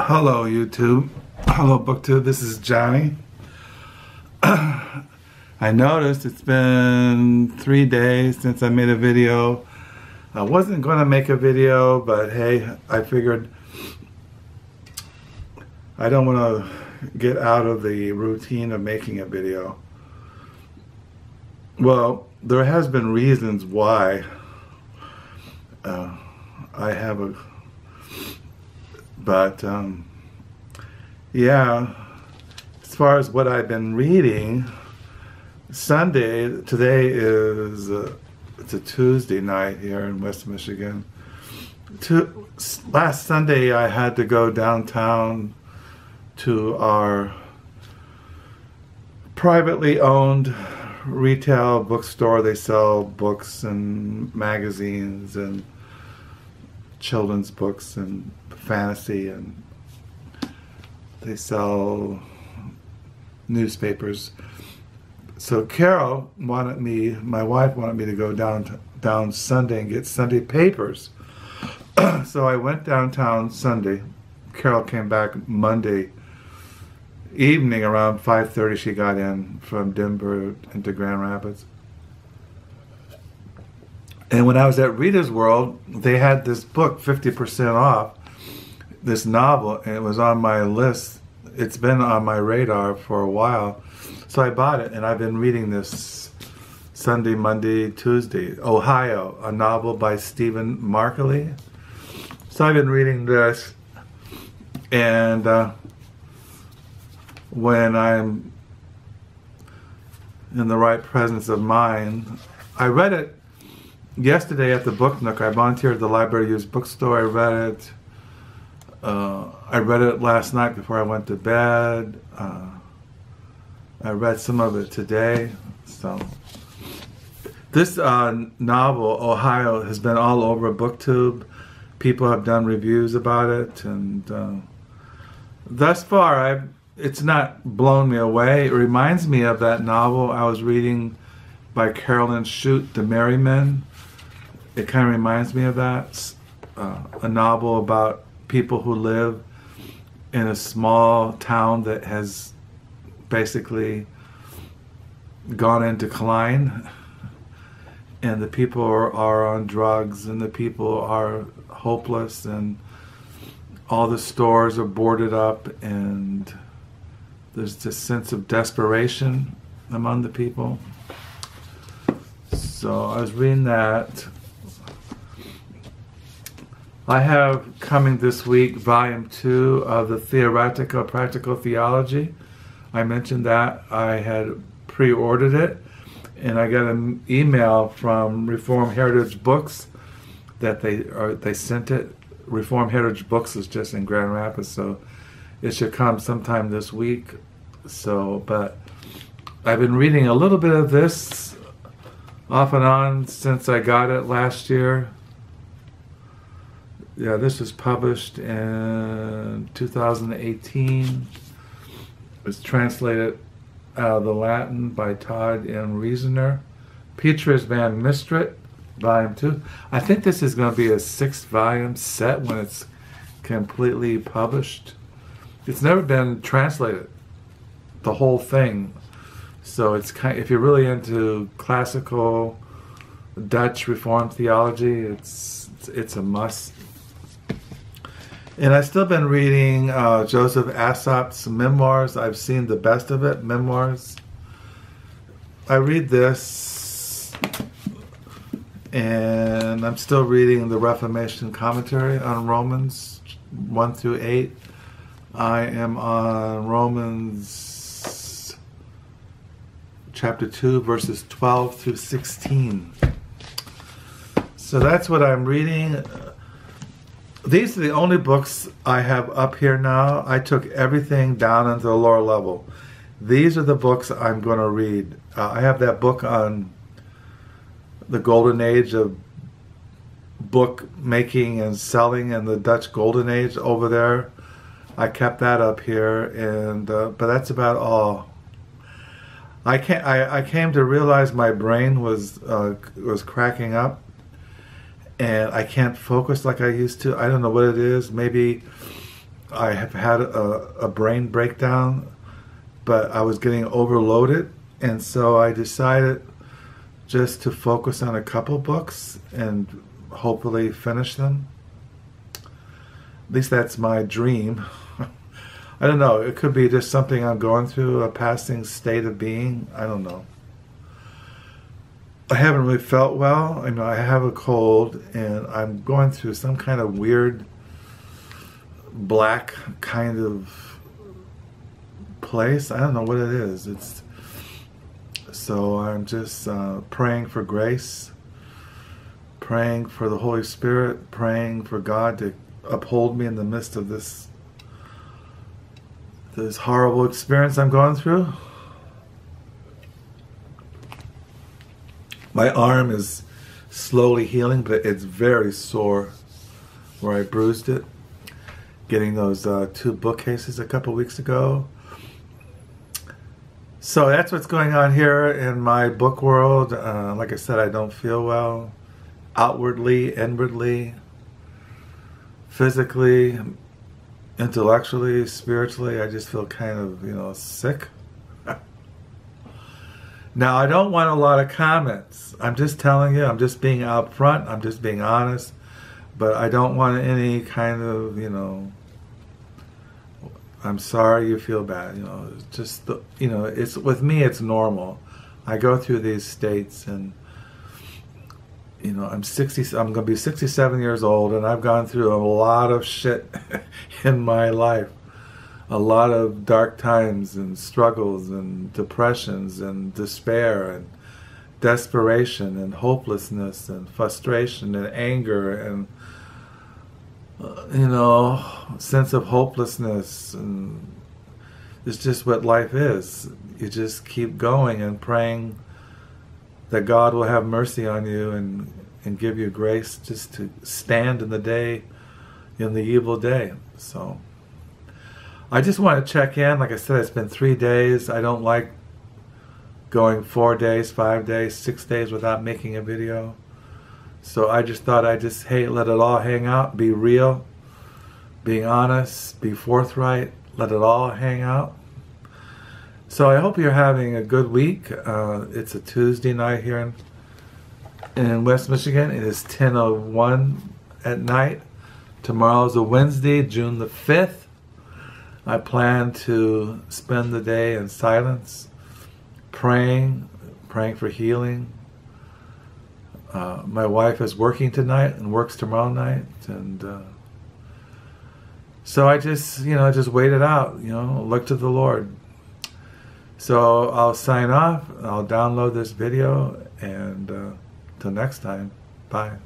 Hello, YouTube. Hello, BookTube. This is Jonny. I noticed it's been three days since I made a video. I wasn't going to make a video, but hey, I figured I don't want to get out of the routine of making a video. Well, there has been reasons why uh, I have a but um, yeah, as far as what I've been reading, Sunday today is uh, it's a Tuesday night here in West Michigan. To, last Sunday I had to go downtown to our privately owned retail bookstore. They sell books and magazines and children's books and fantasy and they sell newspapers. So Carol wanted me, my wife wanted me to go down down Sunday and get Sunday papers. so I went downtown Sunday. Carol came back Monday evening around 5.30 she got in from Denver into Grand Rapids. And when I was at Reader's World, they had this book 50% off, this novel, and it was on my list. It's been on my radar for a while. So I bought it, and I've been reading this Sunday, Monday, Tuesday. Ohio, a novel by Stephen Markley. So I've been reading this, and uh, when I'm in the right presence of mind, I read it yesterday at the Book Nook, I volunteered at the Library Used Bookstore. I read it. Uh, I read it last night before I went to bed. Uh, I read some of it today. So this uh, novel, Ohio, has been all over BookTube. People have done reviews about it, and uh, thus far, I've it's not blown me away. It reminds me of that novel I was reading by Carolyn Chute, The Merry Men it kind of reminds me of that. Uh, a novel about people who live in a small town that has basically gone into decline and the people are, are on drugs and the people are hopeless and all the stores are boarded up and there's this sense of desperation among the people so i was reading that I have coming this week volume two of the Theoretical Practical Theology. I mentioned that I had pre ordered it, and I got an email from Reform Heritage Books that they are, they sent it. Reform Heritage Books is just in Grand Rapids, so it should come sometime this week. So, but I've been reading a little bit of this off and on since I got it last year yeah, this was published in 2018. It's translated out of the Latin by Todd M. Rester. Petrus Van Mastricht, Volume 2. I think this is going to be a six volume set when it's completely published. It's never been translated, the whole thing. So it's kind if you're really into classical Dutch Reformed theology, it's, it's a must and I've still been reading uh, Joseph Alsop's memoirs. I've seen the best of it, memoirs. I read this, and I'm still reading the Reformation commentary on Romans 1 through 8. I am on Romans chapter 2, verses 12 through 16. So that's what I'm reading these are the only books I have up here now. I took everything down into the lower level. These are the books I'm going to read. Uh, I have that book on the golden age of book making and selling and the Dutch golden age over there. I kept that up here, and uh, but that's about all. I can I, I came to realize my brain was uh, was cracking up and I can't focus like I used to. I don't know what it is. Maybe I have had a, a brain breakdown, but I was getting overloaded, and so I decided just to focus on a couple books and hopefully finish them. At least that's my dream. I don't know. It could be just something I'm going through, a passing state of being. I don't know. I haven't really felt well. I know I have a cold, and I'm going through some kind of weird black kind of place. I don't know what it is. It's so I'm just uh, praying for grace, praying for the Holy Spirit, praying for God to uphold me in the midst of this this horrible experience I'm going through. My arm is slowly healing, but it's very sore where I bruised it. Getting those uh, two bookcases a couple weeks ago. So that's what's going on here in my book world. Uh, like I said, I don't feel well outwardly, inwardly, physically, intellectually, spiritually. I just feel kind of, you know, sick. Now, I don't want a lot of comments. I'm just telling you, I'm just being out front, I'm just being honest, but I don't want any kind of, you know, I'm sorry you feel bad. You know, just the, you know, it's with me. It's normal. I go through these states, and you know, I'm 60. I'm going to be 67 years old, and I've gone through a lot of shit in my life. A lot of dark times and struggles and depressions and despair and desperation and hopelessness and frustration and anger and uh, you know, sense of hopelessness and it's just what life is. You just keep going and praying that God will have mercy on you and and give you grace just to stand in the day in the evil day. So I just want to check in. Like I said, it's been three days. I don't like going four days, five days, six days without making a video. So I just thought I'd just, hey, let it all hang out, be real, being honest, be forthright, let it all hang out. So I hope you're having a good week. Uh, it's a Tuesday night here in, in West Michigan. It is 10.01 at night. Tomorrow is a Wednesday, June the 5th. I plan to spend the day in silence, praying, praying for healing, uh, my wife is working tonight and works tomorrow night, and uh, so I just, you know, just wait it out. You know, look to the Lord. So I'll sign off. I'll download this video, and uh, till next time, bye.